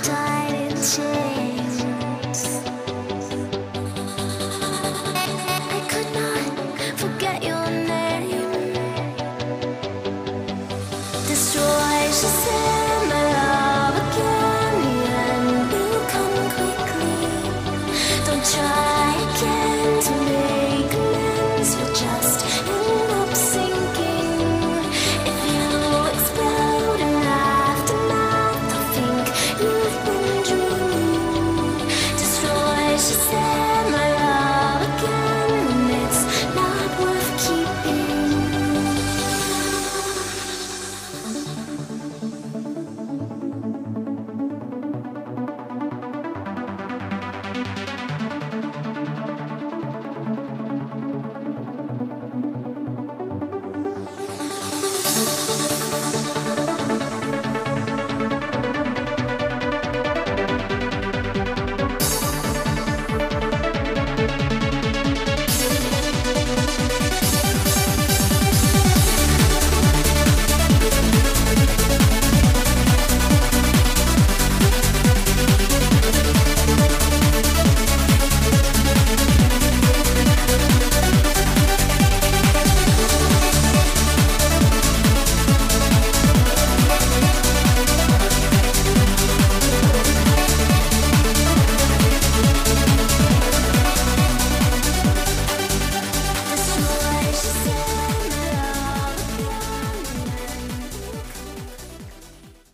time to